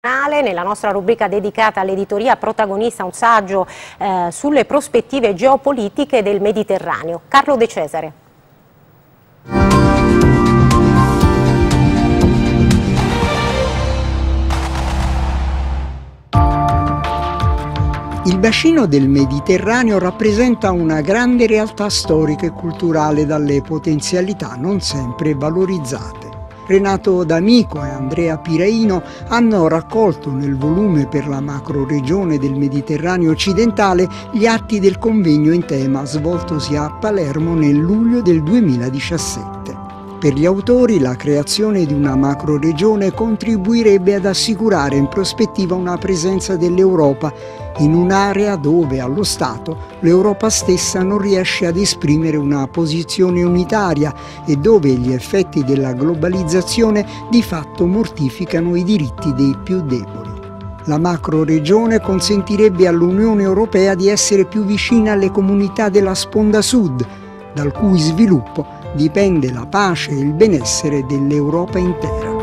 Nella nostra rubrica dedicata all'editoria protagonista un saggio eh, sulle prospettive geopolitiche del Mediterraneo. Carlo De Cesare. Il bacino del Mediterraneo rappresenta una grande realtà storica e culturale dalle potenzialità non sempre valorizzate. Renato D'Amico e Andrea Piraino hanno raccolto nel volume per la macroregione del Mediterraneo occidentale gli atti del convegno in tema svoltosi a Palermo nel luglio del 2017. Per gli autori la creazione di una macroregione contribuirebbe ad assicurare in prospettiva una presenza dell'Europa in un'area dove allo Stato l'Europa stessa non riesce ad esprimere una posizione unitaria e dove gli effetti della globalizzazione di fatto mortificano i diritti dei più deboli. La macroregione consentirebbe all'Unione Europea di essere più vicina alle comunità della sponda sud, dal cui sviluppo dipende la pace e il benessere dell'Europa intera.